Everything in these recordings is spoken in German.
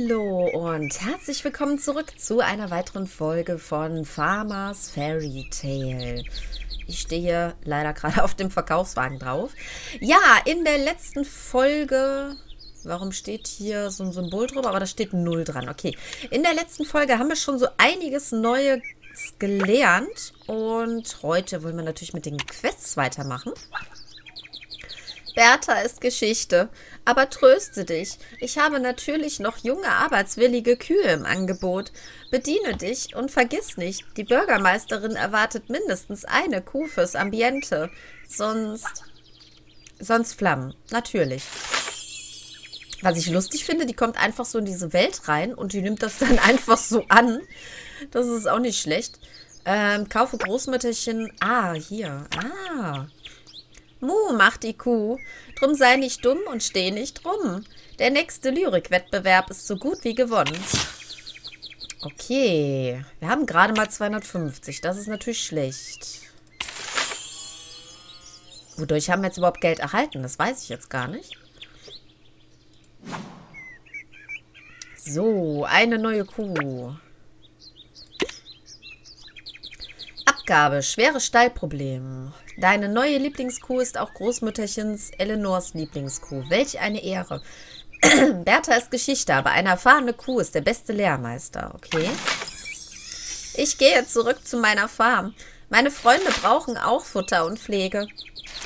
Hallo und herzlich willkommen zurück zu einer weiteren Folge von Farmers Fairy Tale. Ich stehe leider gerade auf dem Verkaufswagen drauf. Ja, in der letzten Folge. Warum steht hier so ein Symbol drüber? Aber da steht 0 dran. Okay. In der letzten Folge haben wir schon so einiges Neues gelernt. Und heute wollen wir natürlich mit den Quests weitermachen. Bertha ist Geschichte. Aber tröste dich, ich habe natürlich noch junge, arbeitswillige Kühe im Angebot. Bediene dich und vergiss nicht, die Bürgermeisterin erwartet mindestens eine Kuh fürs Ambiente. Sonst. Sonst Flammen, natürlich. Was ich lustig finde, die kommt einfach so in diese Welt rein und die nimmt das dann einfach so an. Das ist auch nicht schlecht. Ähm, kaufe Großmütterchen. Ah, hier. Ah. Mu macht die Kuh. Drum sei nicht dumm und steh nicht rum. Der nächste Lyrikwettbewerb ist so gut wie gewonnen. Okay. Wir haben gerade mal 250. Das ist natürlich schlecht. Wodurch haben wir jetzt überhaupt Geld erhalten? Das weiß ich jetzt gar nicht. So, eine neue Kuh. Abgabe, schwere Stallproblem. Deine neue Lieblingskuh ist auch Großmütterchens Eleonors Lieblingskuh. Welch eine Ehre. Bertha ist Geschichte, aber eine erfahrene Kuh ist der beste Lehrmeister. Okay. Ich gehe zurück zu meiner Farm. Meine Freunde brauchen auch Futter und Pflege.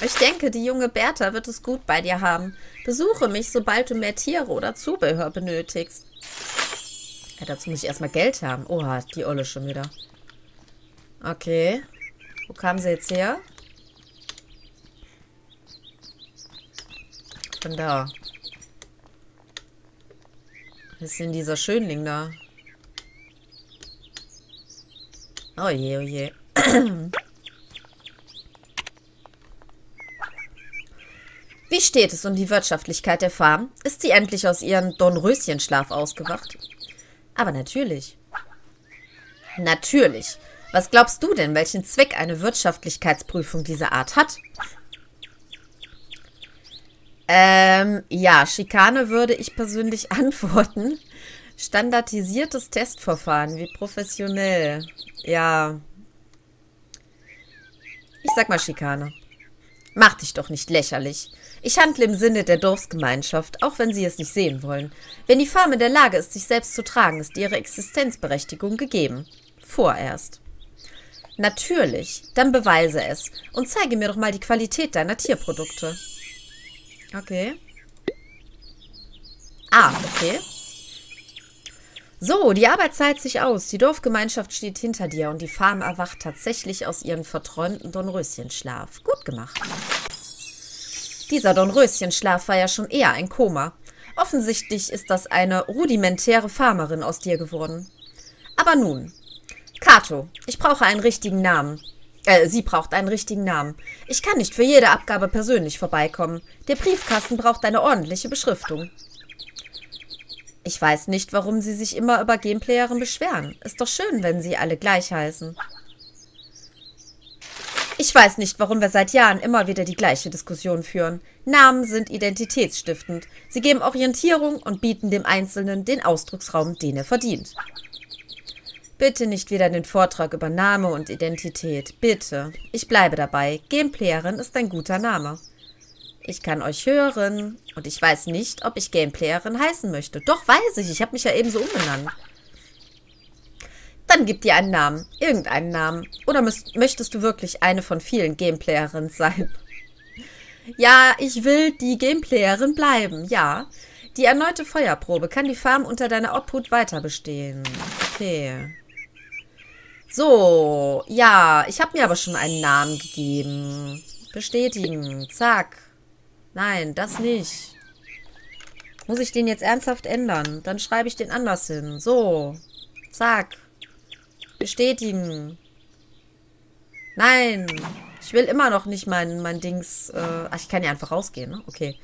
Ich denke, die junge Bertha wird es gut bei dir haben. Besuche mich, sobald du mehr Tiere oder Zubehör benötigst. Ja, dazu muss ich erstmal Geld haben. Oha, die Olle schon wieder. Okay. Wo kam sie jetzt her? Von da. Was ist denn dieser Schönling da? Oh je, oh je. Wie steht es um die Wirtschaftlichkeit der Farm? Ist sie endlich aus ihrem Dornröschenschlaf ausgewacht? Aber natürlich. Natürlich. Was glaubst du denn, welchen Zweck eine Wirtschaftlichkeitsprüfung dieser Art hat? Ähm, ja, Schikane würde ich persönlich antworten. Standardisiertes Testverfahren, wie professionell. Ja. Ich sag mal Schikane. Mach dich doch nicht lächerlich. Ich handle im Sinne der Dorfsgemeinschaft, auch wenn sie es nicht sehen wollen. Wenn die Farm in der Lage ist, sich selbst zu tragen, ist ihre Existenzberechtigung gegeben. Vorerst. Natürlich. Dann beweise es. Und zeige mir doch mal die Qualität deiner Tierprodukte. Okay. Ah, okay. So, die Arbeit zahlt sich aus. Die Dorfgemeinschaft steht hinter dir und die Farm erwacht tatsächlich aus ihrem verträumten Dornröschenschlaf. Gut gemacht. Dieser Dornröschenschlaf war ja schon eher ein Koma. Offensichtlich ist das eine rudimentäre Farmerin aus dir geworden. Aber nun, Kato, ich brauche einen richtigen Namen. Äh, sie braucht einen richtigen Namen. Ich kann nicht für jede Abgabe persönlich vorbeikommen. Der Briefkasten braucht eine ordentliche Beschriftung. Ich weiß nicht, warum Sie sich immer über Gameplayerinnen beschweren. Ist doch schön, wenn Sie alle gleich heißen. Ich weiß nicht, warum wir seit Jahren immer wieder die gleiche Diskussion führen. Namen sind identitätsstiftend. Sie geben Orientierung und bieten dem Einzelnen den Ausdrucksraum, den er verdient. Bitte nicht wieder den Vortrag über Name und Identität. Bitte. Ich bleibe dabei. Gameplayerin ist ein guter Name. Ich kann euch hören. Und ich weiß nicht, ob ich Gameplayerin heißen möchte. Doch, weiß ich. Ich habe mich ja eben so umbenannt. Dann gib dir einen Namen. Irgendeinen Namen. Oder möchtest du wirklich eine von vielen Gameplayerinnen sein? Ja, ich will die Gameplayerin bleiben. Ja. Die erneute Feuerprobe kann die Farm unter deiner Obhut weiter bestehen. Okay. So, ja, ich habe mir aber schon einen Namen gegeben. Bestätigen, zack. Nein, das nicht. Muss ich den jetzt ernsthaft ändern? Dann schreibe ich den anders hin. So, zack. Bestätigen. Nein, ich will immer noch nicht mein, mein Dings... Äh, ach, ich kann ja einfach rausgehen, ne? Okay.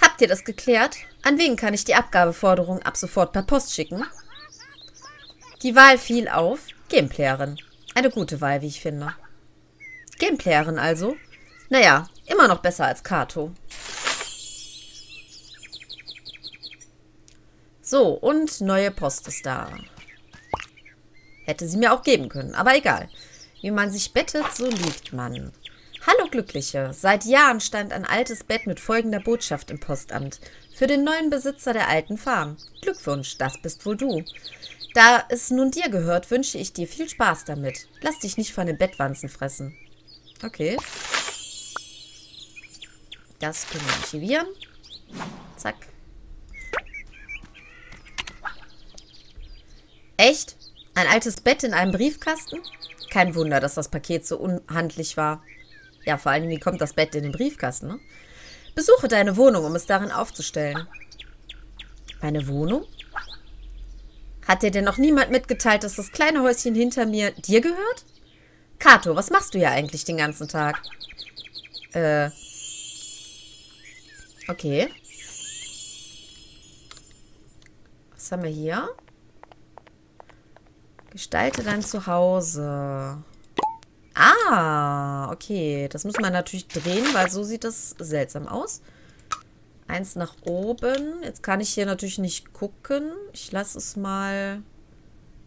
Habt ihr das geklärt? An wen kann ich die Abgabeforderung ab sofort per Post schicken? Die Wahl fiel auf Gameplayerin. Eine gute Wahl, wie ich finde. Gameplayerin also? Naja, immer noch besser als Kato. So, und neue Post ist da. Hätte sie mir auch geben können, aber egal. Wie man sich bettet, so liegt man. Hallo Glückliche, seit Jahren stand ein altes Bett mit folgender Botschaft im Postamt. Für den neuen Besitzer der alten Farm. Glückwunsch, das bist wohl du. Da es nun dir gehört, wünsche ich dir viel Spaß damit. Lass dich nicht von den Bettwanzen fressen. Okay. Das können wir archivieren. Zack. Echt? Ein altes Bett in einem Briefkasten? Kein Wunder, dass das Paket so unhandlich war. Ja, vor allem, wie kommt das Bett in den Briefkasten, ne? Besuche deine Wohnung, um es darin aufzustellen. Meine Wohnung? Hat dir denn noch niemand mitgeteilt, dass das kleine Häuschen hinter mir dir gehört? Kato, was machst du ja eigentlich den ganzen Tag? Äh. Okay. Was haben wir hier? Gestalte dein Zuhause. Ah, okay. Das muss man natürlich drehen, weil so sieht das seltsam aus. Eins nach oben. Jetzt kann ich hier natürlich nicht gucken. Ich lasse es mal...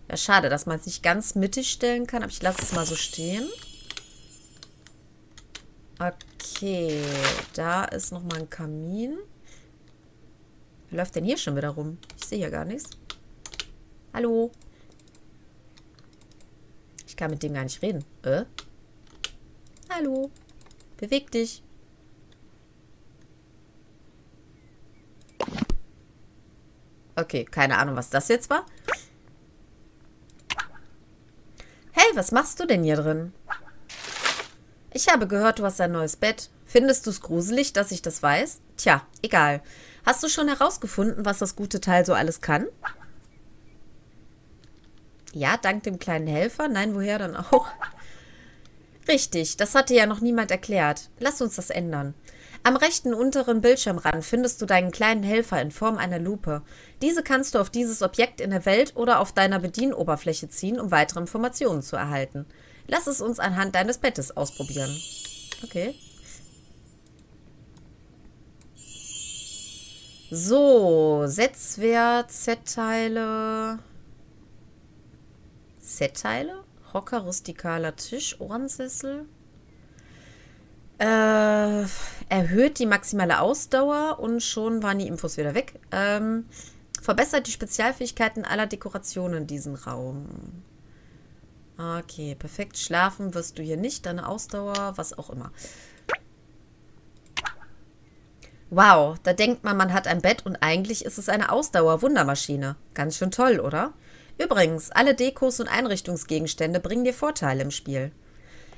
Ja, schade, dass man es nicht ganz mittig stellen kann, aber ich lasse es mal so stehen. Okay, da ist nochmal ein Kamin. Wer läuft denn hier schon wieder rum? Ich sehe hier gar nichts. Hallo? Ich kann mit dem gar nicht reden. Äh? Hallo? Beweg dich. Okay, keine Ahnung, was das jetzt war. Hey, was machst du denn hier drin? Ich habe gehört, du hast ein neues Bett. Findest du es gruselig, dass ich das weiß? Tja, egal. Hast du schon herausgefunden, was das gute Teil so alles kann? Ja, dank dem kleinen Helfer. Nein, woher dann auch? Richtig, das hatte ja noch niemand erklärt. Lass uns das ändern. Am rechten unteren Bildschirmrand findest du deinen kleinen Helfer in Form einer Lupe. Diese kannst du auf dieses Objekt in der Welt oder auf deiner Bedienoberfläche ziehen, um weitere Informationen zu erhalten. Lass es uns anhand deines Bettes ausprobieren. Okay. So, Setzwert, Z-Teile. Z-Teile? Hocker, rustikaler Tisch, Ohrensessel. Äh, erhöht die maximale Ausdauer und schon waren die Infos wieder weg. Ähm, verbessert die Spezialfähigkeiten aller Dekorationen in diesem Raum. Okay, perfekt. Schlafen wirst du hier nicht. Deine Ausdauer, was auch immer. Wow, da denkt man, man hat ein Bett und eigentlich ist es eine Ausdauer-Wundermaschine. Ganz schön toll, oder? Übrigens, alle Dekos und Einrichtungsgegenstände bringen dir Vorteile im Spiel.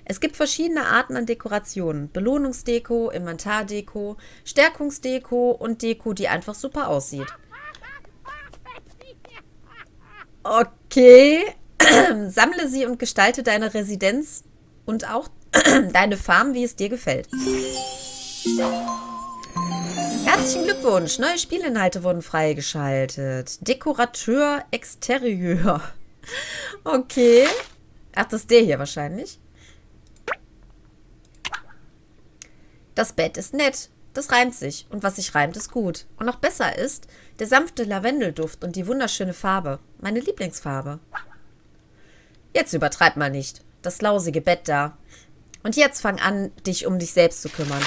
Es gibt verschiedene Arten an Dekorationen. Belohnungsdeko, Inventardeko, Stärkungsdeko und Deko, die einfach super aussieht. Okay. Sammle sie und gestalte deine Residenz und auch deine Farm, wie es dir gefällt. Herzlichen Glückwunsch! Neue Spielinhalte wurden freigeschaltet. Dekorateur Exterieur. Okay. Ach, das ist der hier wahrscheinlich. Das Bett ist nett. Das reimt sich. Und was sich reimt, ist gut. Und noch besser ist der sanfte Lavendelduft und die wunderschöne Farbe. Meine Lieblingsfarbe. Jetzt übertreib mal nicht. Das lausige Bett da. Und jetzt fang an, dich um dich selbst zu kümmern.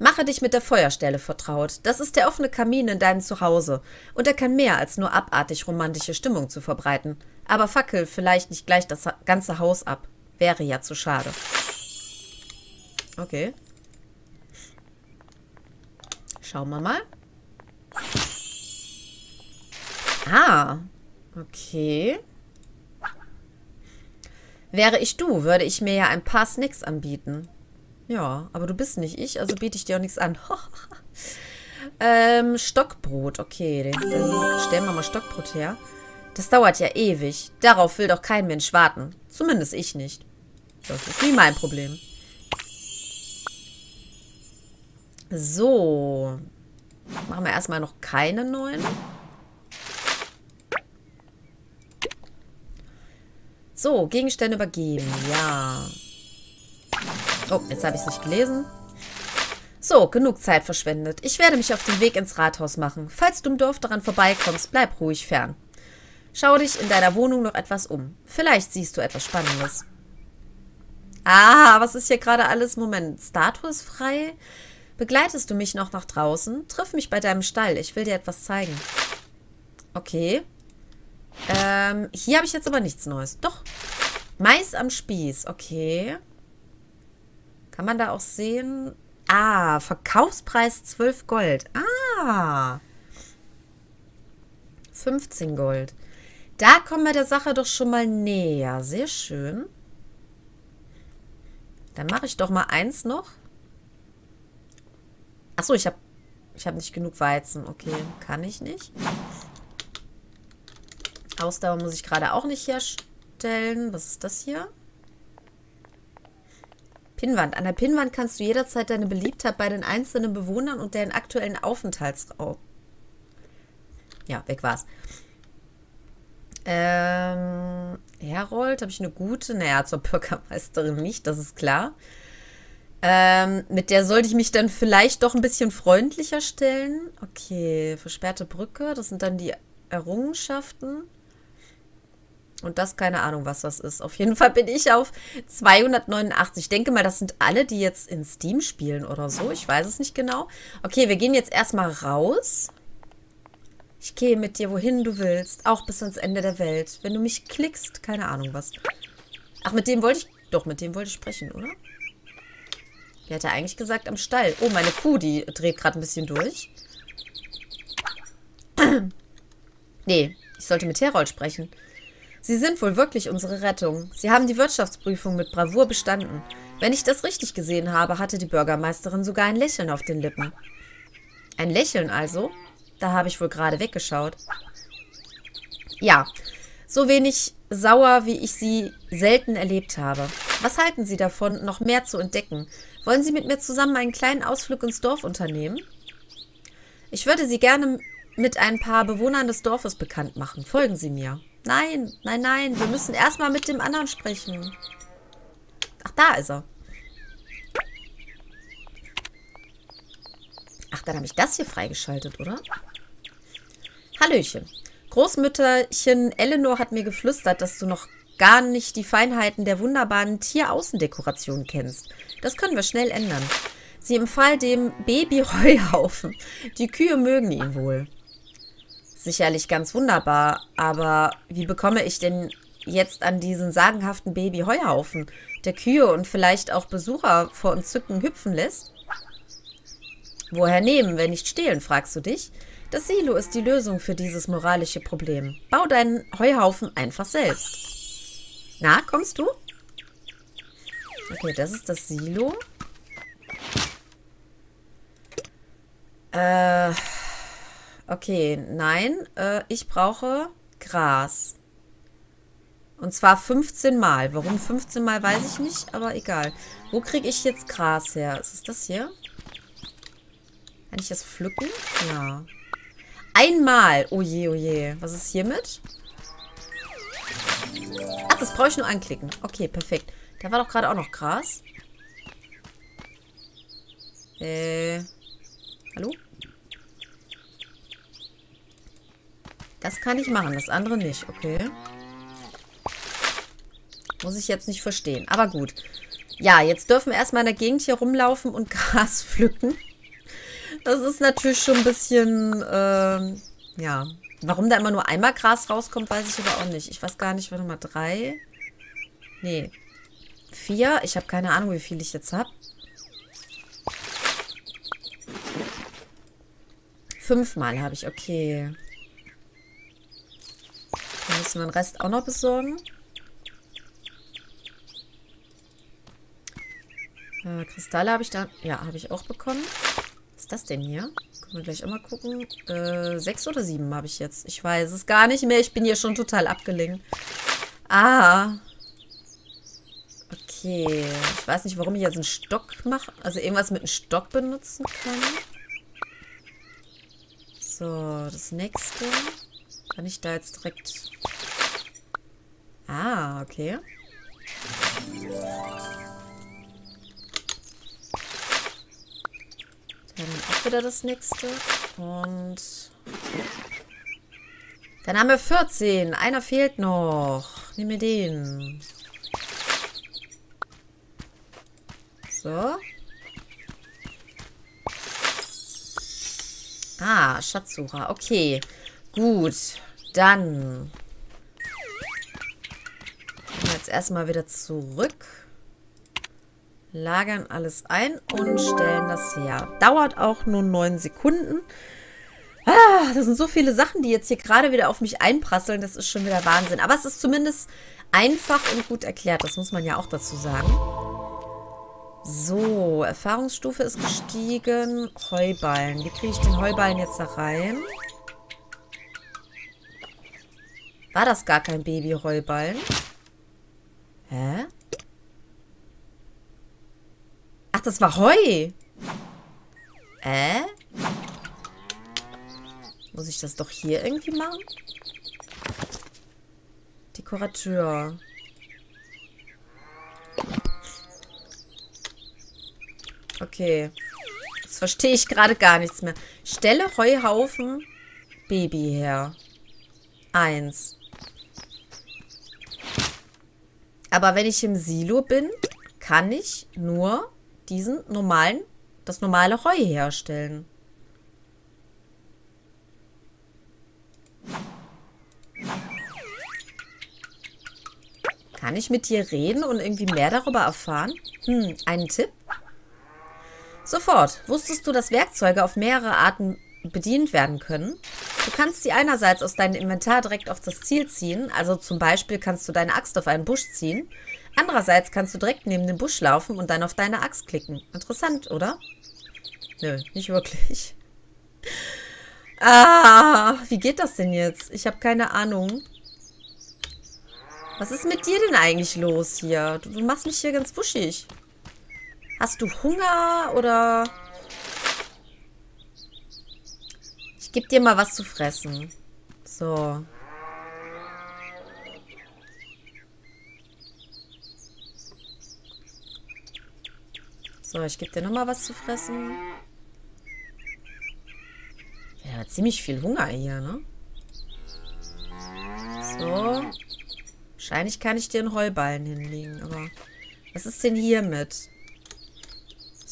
Mache dich mit der Feuerstelle vertraut. Das ist der offene Kamin in deinem Zuhause. Und er kann mehr als nur abartig romantische Stimmung zu verbreiten. Aber fackel vielleicht nicht gleich das ganze Haus ab. Wäre ja zu schade. Okay. Schauen wir mal. Ah. Okay. Wäre ich du, würde ich mir ja ein paar Snacks anbieten. Ja, aber du bist nicht ich, also biete ich dir auch nichts an. ähm, Stockbrot, okay. Dann, stellen wir mal Stockbrot her. Das dauert ja ewig. Darauf will doch kein Mensch warten. Zumindest ich nicht. Das ist nie mein Problem. So. Machen wir erstmal noch keine neuen. So, Gegenstände übergeben. Ja. Oh, jetzt habe ich es nicht gelesen. So, genug Zeit verschwendet. Ich werde mich auf den Weg ins Rathaus machen. Falls du im Dorf daran vorbeikommst, bleib ruhig fern. Schau dich in deiner Wohnung noch etwas um. Vielleicht siehst du etwas Spannendes. Ah, was ist hier gerade alles? Moment, Statue ist frei. Begleitest du mich noch nach draußen? Triff mich bei deinem Stall. Ich will dir etwas zeigen. Okay. Ähm, hier habe ich jetzt aber nichts Neues. Doch. Mais am Spieß. Okay. Kann man da auch sehen? Ah, Verkaufspreis 12 Gold. Ah. 15 Gold. Da kommen wir der Sache doch schon mal näher. Sehr schön. Dann mache ich doch mal eins noch. Achso, ich habe ich hab nicht genug Weizen. Okay, kann ich nicht. Ausdauer muss ich gerade auch nicht herstellen. Was ist das hier? Pinnwand. An der Pinnwand kannst du jederzeit deine Beliebtheit bei den einzelnen Bewohnern und deren aktuellen Aufenthaltsraum. Ja, weg war's. Ähm, Herold, habe ich eine gute? Naja, zur Bürgermeisterin nicht, das ist klar. Ähm, mit der sollte ich mich dann vielleicht doch ein bisschen freundlicher stellen. Okay, versperrte Brücke, das sind dann die Errungenschaften. Und das, keine Ahnung, was das ist. Auf jeden Fall bin ich auf 289. Ich denke mal, das sind alle, die jetzt in Steam spielen oder so. Ich weiß es nicht genau. Okay, wir gehen jetzt erstmal raus. Ich gehe mit dir, wohin du willst. Auch bis ans Ende der Welt. Wenn du mich klickst, keine Ahnung was. Ach, mit dem wollte ich... Doch, mit dem wollte ich sprechen, oder? Der hat ja eigentlich gesagt am Stall. Oh, meine Kuh, die dreht gerade ein bisschen durch. nee, ich sollte mit Herold sprechen. Sie sind wohl wirklich unsere Rettung. Sie haben die Wirtschaftsprüfung mit Bravour bestanden. Wenn ich das richtig gesehen habe, hatte die Bürgermeisterin sogar ein Lächeln auf den Lippen. Ein Lächeln also? Da habe ich wohl gerade weggeschaut. Ja, so wenig sauer, wie ich sie selten erlebt habe. Was halten Sie davon, noch mehr zu entdecken? Wollen Sie mit mir zusammen einen kleinen Ausflug ins Dorf unternehmen? Ich würde Sie gerne mit ein paar Bewohnern des Dorfes bekannt machen. Folgen Sie mir. Nein, nein, nein. Wir müssen erstmal mit dem anderen sprechen. Ach, da ist er. Ach, dann habe ich das hier freigeschaltet, oder? Hallöchen. Großmütterchen Eleanor hat mir geflüstert, dass du noch gar nicht die Feinheiten der wunderbaren Tieraußendekoration kennst. Das können wir schnell ändern. Sie empfahl dem Baby Heuhaufen. Die Kühe mögen ihn wohl. Sicherlich ganz wunderbar, aber wie bekomme ich denn jetzt an diesen sagenhaften Baby Heuhaufen, der Kühe und vielleicht auch Besucher vor Entzücken hüpfen lässt? Woher nehmen, wenn nicht stehlen, fragst du dich? Das Silo ist die Lösung für dieses moralische Problem. Bau deinen Heuhaufen einfach selbst. Na, kommst du? Okay, das ist das Silo. Äh, okay, nein. Äh, ich brauche Gras. Und zwar 15 Mal. Warum 15 Mal, weiß ich nicht, aber egal. Wo kriege ich jetzt Gras her? Ist es das hier? Kann ich das pflücken? Ja. Einmal. Oh je, oh je. Was ist hiermit? Ach, das brauche ich nur anklicken. Okay, perfekt. Da war doch gerade auch noch Gras. Äh. Hallo? Das kann ich machen, das andere nicht. Okay. Muss ich jetzt nicht verstehen. Aber gut. Ja, jetzt dürfen wir erstmal in der Gegend hier rumlaufen und Gras pflücken. Das ist natürlich schon ein bisschen, ähm, ja. Warum da immer nur einmal Gras rauskommt, weiß ich aber auch nicht. Ich weiß gar nicht, warte mal, drei. Nee. Vier. Ich habe keine Ahnung, wie viel ich jetzt habe. Fünfmal habe ich, okay. Dann müssen wir den Rest auch noch besorgen. Äh, Kristalle habe ich da, ja, habe ich auch bekommen ist das denn hier? Können wir gleich auch mal gucken. Äh, sechs oder sieben habe ich jetzt. Ich weiß es gar nicht mehr. Ich bin hier schon total abgelenkt. Ah. Okay. Ich weiß nicht, warum ich jetzt einen Stock mache. Also irgendwas mit einem Stock benutzen kann. So, das nächste. Kann ich da jetzt direkt... Ah, okay. Auch wieder das nächste. Und dann haben wir 14. Einer fehlt noch. Nimm mir den. So. Ah, Schatzsucher. Okay. Gut. Dann. Jetzt erstmal wieder zurück. Lagern alles ein und stellen das her. Dauert auch nur 9 Sekunden. Ah, das sind so viele Sachen, die jetzt hier gerade wieder auf mich einprasseln. Das ist schon wieder Wahnsinn. Aber es ist zumindest einfach und gut erklärt. Das muss man ja auch dazu sagen. So, Erfahrungsstufe ist gestiegen. Heuballen. Wie kriege ich den Heuballen jetzt da rein? War das gar kein Baby-Heuballen? Hä? Ach, das war Heu. Äh? Muss ich das doch hier irgendwie machen? Dekorateur. Okay. Jetzt verstehe ich gerade gar nichts mehr. Stelle Heuhaufen Baby her. Eins. Aber wenn ich im Silo bin, kann ich nur diesen normalen, das normale Heu herstellen. Kann ich mit dir reden und irgendwie mehr darüber erfahren? Hm, einen Tipp? Sofort. Wusstest du, dass Werkzeuge auf mehrere Arten bedient werden können? Du kannst sie einerseits aus deinem Inventar direkt auf das Ziel ziehen, also zum Beispiel kannst du deine Axt auf einen Busch ziehen. Andererseits kannst du direkt neben dem Busch laufen und dann auf deine Axt klicken. Interessant, oder? Nö, nicht wirklich. Ah, wie geht das denn jetzt? Ich habe keine Ahnung. Was ist mit dir denn eigentlich los hier? Du, du machst mich hier ganz wuschig. Hast du Hunger oder... Ich gebe dir mal was zu fressen. So. So, ich gebe dir nochmal was zu fressen. Ja, ziemlich viel Hunger hier, ne? So. Wahrscheinlich kann ich dir einen Heuballen hinlegen, aber... Was ist denn hier mit?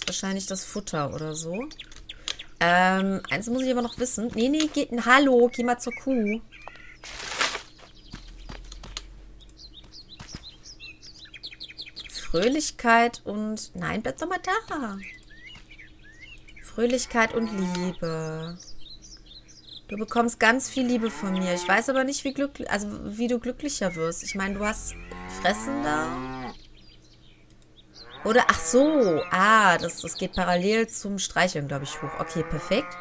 wahrscheinlich das Futter oder so. Ähm, eins muss ich aber noch wissen. Nee, nee, geht Hallo, geh mal zur Kuh. Fröhlichkeit und... Nein, bleib doch mal da. Fröhlichkeit und Liebe. Du bekommst ganz viel Liebe von mir. Ich weiß aber nicht, wie glücklich, also wie du glücklicher wirst. Ich meine, du hast Fressen da. Oder, ach so. Ah, das, das geht parallel zum Streicheln, glaube ich, hoch. Okay, perfekt.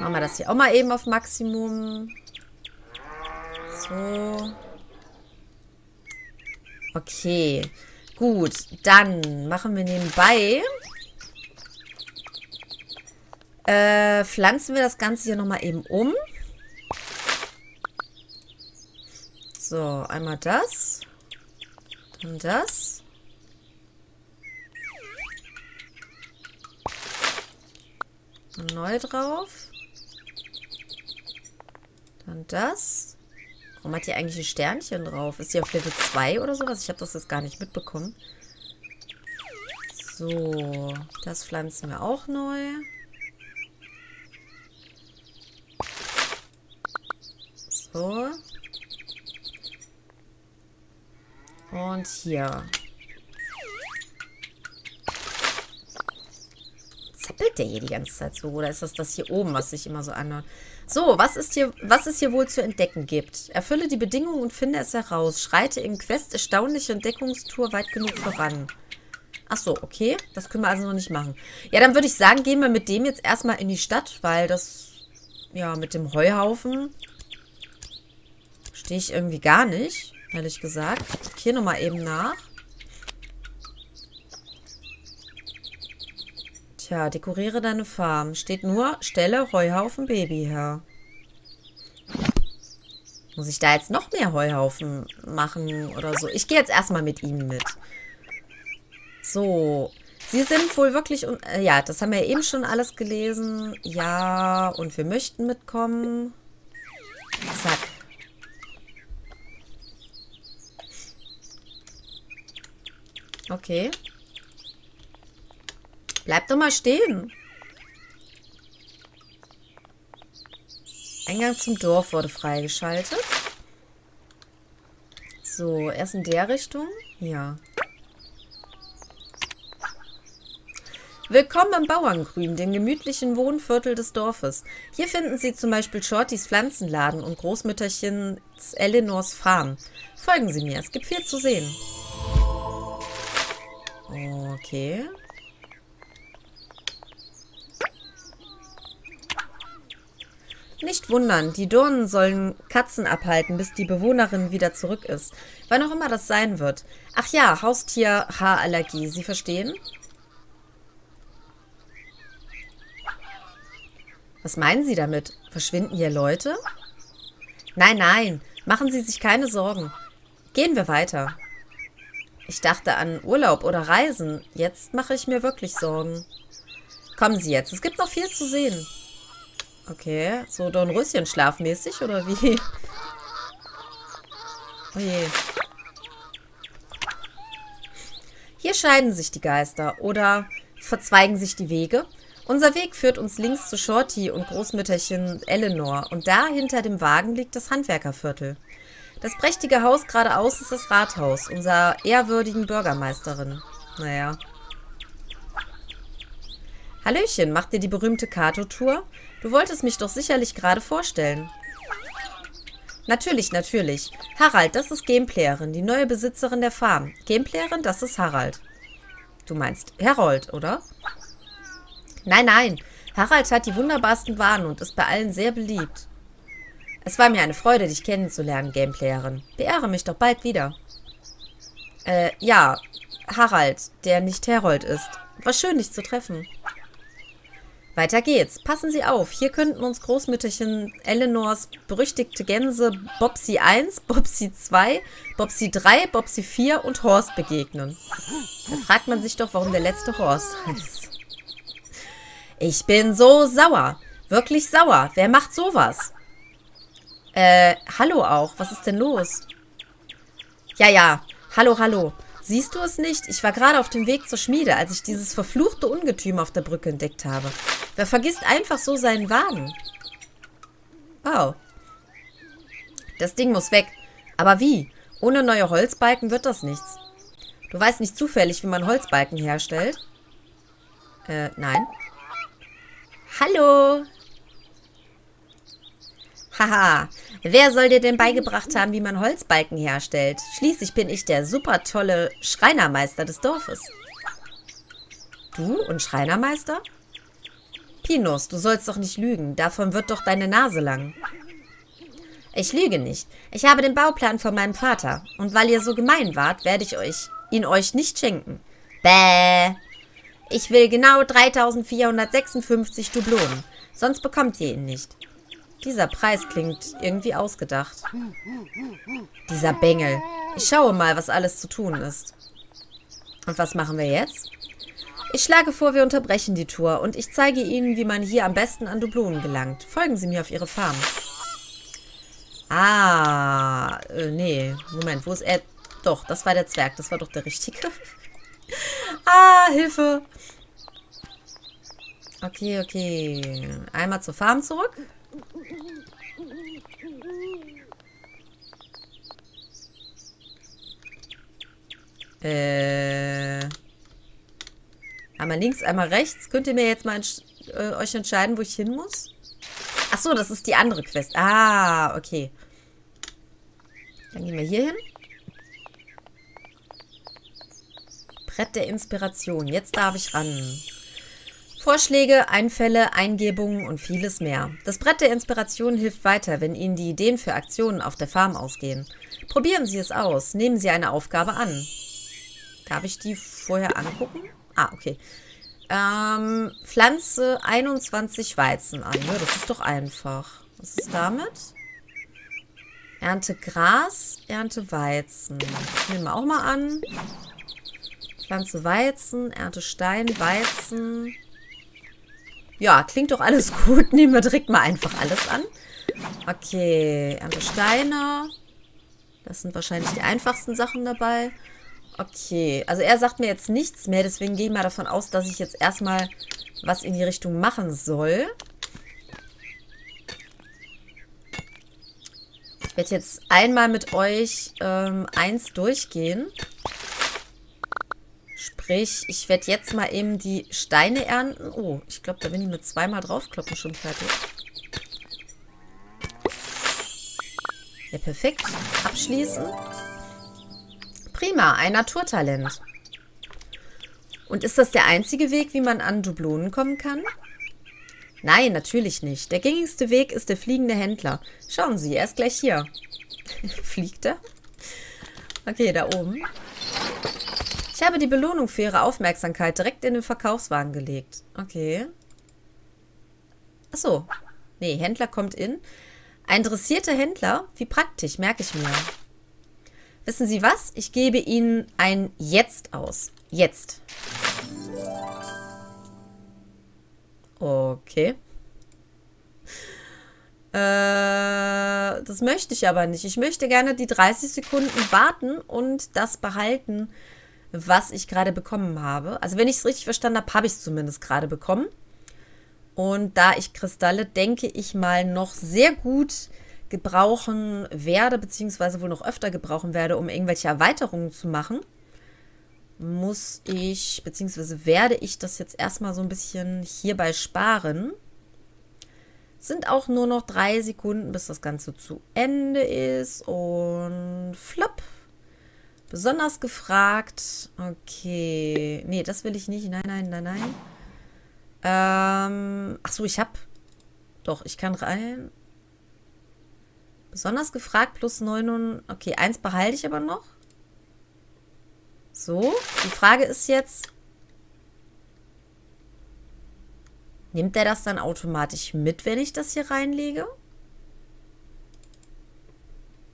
Machen wir das hier auch mal eben auf Maximum. So. Okay. Gut, dann machen wir nebenbei. Äh, pflanzen wir das Ganze hier nochmal eben um. So, einmal das. Und das. Neu drauf. Dann das. Warum hat die eigentlich ein Sternchen drauf? Ist die auf Level 2 oder sowas? Ich habe das jetzt gar nicht mitbekommen. So, das pflanzen wir auch neu. So. Und hier. Der hier die ganze Zeit so? Oder ist das das hier oben, was sich immer so anhört? So, was ist hier, was es hier wohl zu entdecken gibt? Erfülle die Bedingungen und finde es heraus. Schreite im Quest erstaunliche Entdeckungstour weit genug voran. Ach so, okay. Das können wir also noch nicht machen. Ja, dann würde ich sagen, gehen wir mit dem jetzt erstmal in die Stadt, weil das, ja, mit dem Heuhaufen stehe ich irgendwie gar nicht ehrlich gesagt. Ich hier nochmal eben nach. Tja, dekoriere deine Farm. Steht nur, stelle Heuhaufen Baby her. Muss ich da jetzt noch mehr Heuhaufen machen oder so? Ich gehe jetzt erstmal mit ihm mit. So. Sie sind wohl wirklich... Äh, ja, das haben wir eben schon alles gelesen. Ja, und wir möchten mitkommen. Zack. Okay. Bleib doch mal stehen. Eingang zum Dorf wurde freigeschaltet. So, erst in der Richtung. Ja. Willkommen im Bauerngrün, dem gemütlichen Wohnviertel des Dorfes. Hier finden Sie zum Beispiel Shortys Pflanzenladen und Großmütterchens Eleanors Farm. Folgen Sie mir, es gibt viel zu sehen. Okay. Nicht wundern, die Dornen sollen Katzen abhalten, bis die Bewohnerin wieder zurück ist. Wann auch immer das sein wird. Ach ja, Haustier-Haarallergie, Sie verstehen? Was meinen Sie damit? Verschwinden hier Leute? Nein, nein, machen Sie sich keine Sorgen. Gehen wir weiter. Ich dachte an Urlaub oder Reisen. Jetzt mache ich mir wirklich Sorgen. Kommen Sie jetzt, es gibt noch viel zu sehen. Okay, so Dornröschen-schlafmäßig oder wie? Oh je. Hier scheiden sich die Geister oder verzweigen sich die Wege. Unser Weg führt uns links zu Shorty und Großmütterchen Eleanor und da hinter dem Wagen liegt das Handwerkerviertel. Das prächtige Haus geradeaus ist das Rathaus unserer ehrwürdigen Bürgermeisterin. Naja. Hallöchen, macht ihr die berühmte Kato-Tour? Du wolltest mich doch sicherlich gerade vorstellen. Natürlich, natürlich. Harald, das ist Gameplayerin, die neue Besitzerin der Farm. Gameplayerin, das ist Harald. Du meinst Herold, oder? Nein, nein. Harald hat die wunderbarsten Waren und ist bei allen sehr beliebt. Es war mir eine Freude, dich kennenzulernen, Gameplayerin. Beehre mich doch bald wieder. Äh, ja. Harald, der nicht Herold ist. War schön, dich zu treffen. Weiter geht's. Passen Sie auf. Hier könnten uns Großmütterchen Eleanors berüchtigte Gänse Bobsy 1, Bobsy 2, Bobsy 3, Bobsy 4 und Horst begegnen. Da fragt man sich doch, warum der letzte Horst heißt. Ich bin so sauer. Wirklich sauer. Wer macht sowas? Äh, hallo auch. Was ist denn los? Ja, ja. Hallo, hallo. Siehst du es nicht? Ich war gerade auf dem Weg zur Schmiede, als ich dieses verfluchte Ungetüm auf der Brücke entdeckt habe. Wer vergisst einfach so seinen Wagen? Oh. Das Ding muss weg. Aber wie? Ohne neue Holzbalken wird das nichts. Du weißt nicht zufällig, wie man Holzbalken herstellt? Äh, nein. Hallo. Haha, wer soll dir denn beigebracht haben, wie man Holzbalken herstellt? Schließlich bin ich der super tolle Schreinermeister des Dorfes. Du und Schreinermeister? Pinus, du sollst doch nicht lügen. Davon wird doch deine Nase lang. Ich lüge nicht. Ich habe den Bauplan von meinem Vater. Und weil ihr so gemein wart, werde ich euch ihn euch nicht schenken. Bäh. Ich will genau 3456 Dublonen. Sonst bekommt ihr ihn nicht. Dieser Preis klingt irgendwie ausgedacht. Dieser Bengel. Ich schaue mal, was alles zu tun ist. Und was machen wir jetzt? Ich schlage vor, wir unterbrechen die Tour und ich zeige Ihnen, wie man hier am besten an Dublonen gelangt. Folgen Sie mir auf Ihre Farm. Ah, äh, nee. Moment, wo ist er? Doch, das war der Zwerg. Das war doch der richtige. ah, Hilfe. Okay, okay. Einmal zur Farm zurück. Äh. Einmal links, einmal rechts. Könnt ihr mir jetzt mal entsch äh, euch entscheiden, wo ich hin muss? Ach so, das ist die andere Quest. Ah, okay. Dann gehen wir hier hin. Brett der Inspiration. Jetzt darf ich ran. Vorschläge, Einfälle, Eingebungen und vieles mehr. Das Brett der Inspiration hilft weiter, wenn Ihnen die Ideen für Aktionen auf der Farm ausgehen. Probieren Sie es aus. Nehmen Sie eine Aufgabe an. Darf ich die vorher angucken? Ah, okay. Ähm, pflanze 21 Weizen an. Ja, das ist doch einfach. Was ist damit? Ernte Gras, ernte Weizen. Das nehmen wir auch mal an. Pflanze Weizen, ernte Stein, Weizen. Ja, klingt doch alles gut. Nehmen wir direkt mal einfach alles an. Okay, ernte Steine. Das sind wahrscheinlich die einfachsten Sachen dabei. Okay, also er sagt mir jetzt nichts mehr, deswegen gehe ich mal davon aus, dass ich jetzt erstmal was in die Richtung machen soll. Ich werde jetzt einmal mit euch ähm, eins durchgehen. Sprich, ich werde jetzt mal eben die Steine ernten. Oh, ich glaube, da bin ich mit zweimal draufkloppen schon fertig. Ja, perfekt. Abschließen. Prima, ein Naturtalent. Und ist das der einzige Weg, wie man an Dublonen kommen kann? Nein, natürlich nicht. Der gängigste Weg ist der fliegende Händler. Schauen Sie, er ist gleich hier. Fliegt er? Okay, da oben. Ich habe die Belohnung für Ihre Aufmerksamkeit direkt in den Verkaufswagen gelegt. Okay. Achso. Nee, Händler kommt in. Ein dressierter Händler? Wie praktisch, merke ich mir. Wissen Sie was? Ich gebe Ihnen ein Jetzt aus. Jetzt. Okay. Äh, das möchte ich aber nicht. Ich möchte gerne die 30 Sekunden warten und das behalten, was ich gerade bekommen habe. Also wenn ich es richtig verstanden habe, habe ich es zumindest gerade bekommen. Und da ich Kristalle, denke ich mal, noch sehr gut gebrauchen werde, beziehungsweise wohl noch öfter gebrauchen werde, um irgendwelche Erweiterungen zu machen, muss ich, beziehungsweise werde ich das jetzt erstmal so ein bisschen hierbei sparen. Sind auch nur noch drei Sekunden, bis das Ganze zu Ende ist. Und flop. Besonders gefragt. Okay. Nee, das will ich nicht. Nein, nein, nein, nein. Ähm, achso, ich habe... Doch, ich kann rein. Besonders gefragt plus 9. Okay, eins behalte ich aber noch. So, die Frage ist jetzt... Nimmt der das dann automatisch mit, wenn ich das hier reinlege?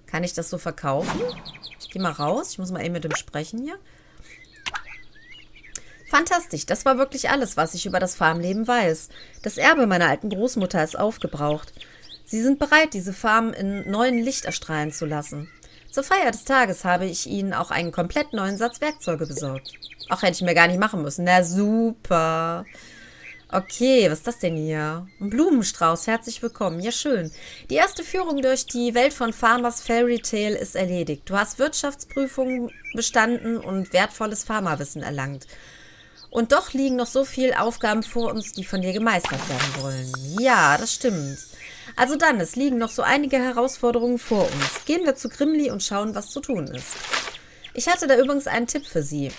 Kann ich das so verkaufen? Ich gehe mal raus. Ich muss mal eben mit dem sprechen hier. Fantastisch, das war wirklich alles, was ich über das Farmleben weiß. Das Erbe meiner alten Großmutter ist aufgebraucht. Sie sind bereit, diese Farm in neuen Licht erstrahlen zu lassen. Zur Feier des Tages habe ich Ihnen auch einen komplett neuen Satz Werkzeuge besorgt. Auch hätte ich mir gar nicht machen müssen. Na super. Okay, was ist das denn hier? Ein Blumenstrauß, herzlich willkommen. Ja, schön. Die erste Führung durch die Welt von Farmers Fairy Tale ist erledigt. Du hast Wirtschaftsprüfungen bestanden und wertvolles Farmerwissen erlangt. Und doch liegen noch so viele Aufgaben vor uns, die von dir gemeistert werden wollen. Ja, das stimmt. Also dann, es liegen noch so einige Herausforderungen vor uns. Gehen wir zu Grimli und schauen, was zu tun ist. Ich hatte da übrigens einen Tipp für Sie.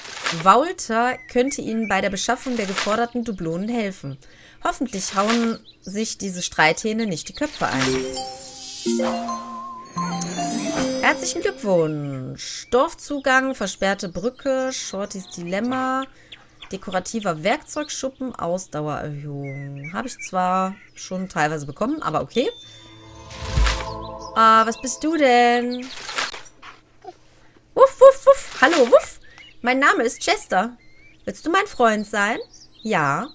Walter könnte Ihnen bei der Beschaffung der geforderten Dublonen helfen. Hoffentlich hauen sich diese Streithähne nicht die Köpfe ein. Herzlichen Glückwunsch. Dorfzugang, versperrte Brücke, Shortys Dilemma, Dekorativer Werkzeugschuppen, Ausdauererhöhung. Habe ich zwar schon teilweise bekommen, aber okay. Ah, was bist du denn? Wuff, wuff, wuff. Hallo, wuff. Mein Name ist Chester. Willst du mein Freund sein? Ja.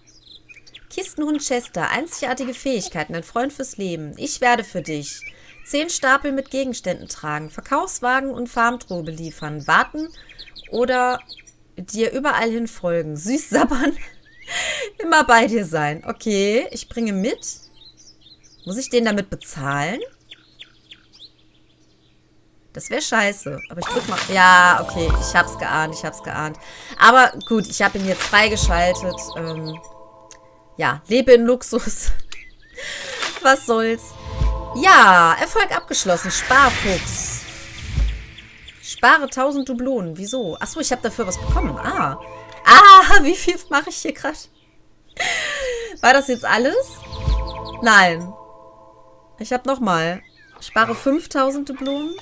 Kistenhund Chester, einzigartige Fähigkeiten, ein Freund fürs Leben. Ich werde für dich. Zehn Stapel mit Gegenständen tragen, Verkaufswagen und Farmtrobe liefern, warten oder dir überall hin folgen, süß sabbern, immer bei dir sein. Okay, ich bringe mit. Muss ich den damit bezahlen? Das wäre scheiße. Aber ich drück mal... Ja, okay. Ich hab's geahnt. Ich hab's geahnt. Aber gut, ich habe ihn jetzt freigeschaltet. Ähm, ja, lebe in Luxus. Was soll's. Ja, Erfolg abgeschlossen. Sparfuchs. Spare 1000 Dublonen. Wieso? Achso, ich habe dafür was bekommen. Ah. Ah, wie viel mache ich hier gerade? War das jetzt alles? Nein. Ich habe nochmal. Spare 5000 Dublonen.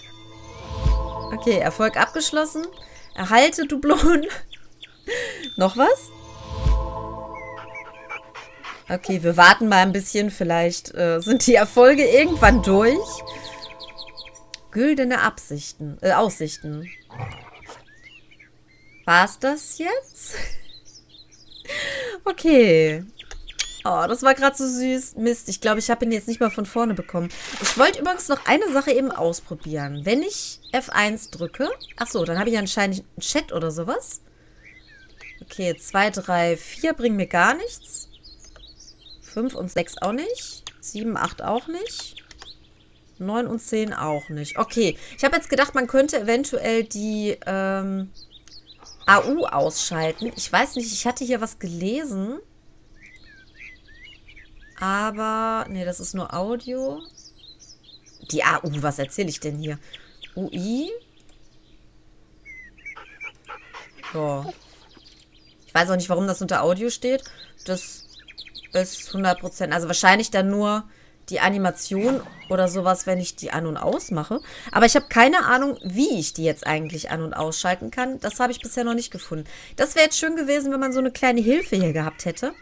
Okay, Erfolg abgeschlossen. Erhalte Dublonen. Noch was? Okay, wir warten mal ein bisschen. Vielleicht äh, sind die Erfolge irgendwann durch. Güldene Absichten, äh, Aussichten. War's das jetzt? okay. Oh, das war gerade so süß. Mist, ich glaube, ich habe ihn jetzt nicht mal von vorne bekommen. Ich wollte übrigens noch eine Sache eben ausprobieren. Wenn ich F1 drücke... Ach so, dann habe ich anscheinend einen Chat oder sowas. Okay, 2, 3, 4 bringen mir gar nichts. 5 und 6 auch nicht. 7, 8 auch nicht. 9 und 10 auch nicht. Okay, ich habe jetzt gedacht, man könnte eventuell die ähm, AU ausschalten. Ich weiß nicht, ich hatte hier was gelesen. Aber, nee, das ist nur Audio. Die AU, was erzähle ich denn hier? UI? So. Ich weiß auch nicht, warum das unter Audio steht. Das ist 100%. Also wahrscheinlich dann nur die Animation oder sowas, wenn ich die an- und ausmache. Aber ich habe keine Ahnung, wie ich die jetzt eigentlich an- und ausschalten kann. Das habe ich bisher noch nicht gefunden. Das wäre jetzt schön gewesen, wenn man so eine kleine Hilfe hier gehabt hätte.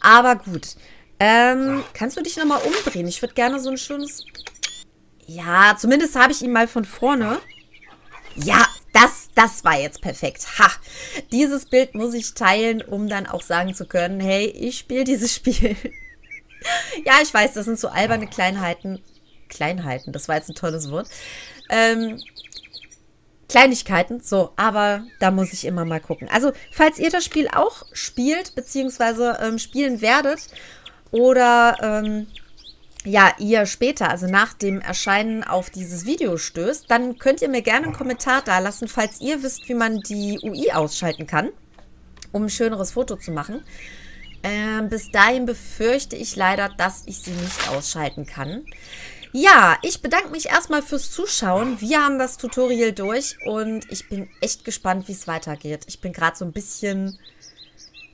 Aber gut. Ähm, kannst du dich nochmal umdrehen? Ich würde gerne so ein schönes... Ja, zumindest habe ich ihn mal von vorne. Ja, das, das war jetzt perfekt. Ha! Dieses Bild muss ich teilen, um dann auch sagen zu können, hey, ich spiele dieses Spiel. ja, ich weiß, das sind so alberne Kleinheiten. Kleinheiten, das war jetzt ein tolles Wort. Ähm, Kleinigkeiten, so, aber da muss ich immer mal gucken. Also, falls ihr das Spiel auch spielt, beziehungsweise ähm, spielen werdet oder ähm, ja, ihr später, also nach dem Erscheinen auf dieses Video stößt, dann könnt ihr mir gerne einen Kommentar da lassen, falls ihr wisst, wie man die UI ausschalten kann, um ein schöneres Foto zu machen. Ähm, bis dahin befürchte ich leider, dass ich sie nicht ausschalten kann. Ja, ich bedanke mich erstmal fürs Zuschauen. Wir haben das Tutorial durch und ich bin echt gespannt, wie es weitergeht. Ich bin gerade so ein bisschen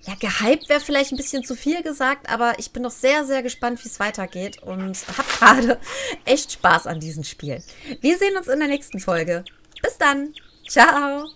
ja, gehypt wäre vielleicht ein bisschen zu viel gesagt, aber ich bin noch sehr, sehr gespannt, wie es weitergeht und habe gerade echt Spaß an diesem Spiel. Wir sehen uns in der nächsten Folge. Bis dann. Ciao.